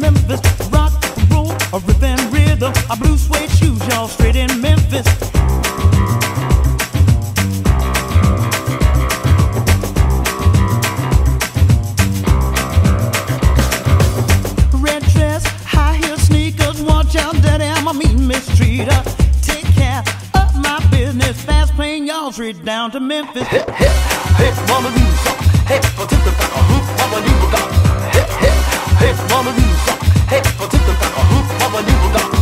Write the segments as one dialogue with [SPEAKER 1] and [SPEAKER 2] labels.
[SPEAKER 1] Memphis. Rock, roll, a and rhythm. A blue suede shoes, y'all straight in Memphis. Straight down to Memphis.
[SPEAKER 2] Hey, mama Lisa. Hey, for tip the back, hoop, mama Lisa got. Hey, hey, hey, mama Lisa. Hey, for tip the back, hoop, mama Lisa got.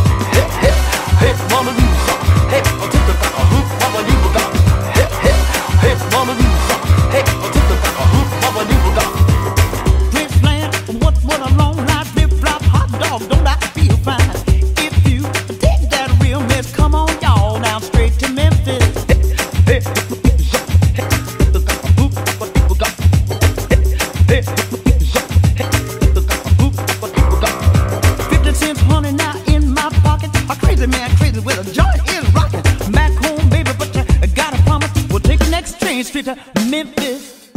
[SPEAKER 1] Honey, now in my pocket. A crazy man, crazy with a joint is rocking. Back home, baby, but you gotta promise we'll take the next train straight to Memphis.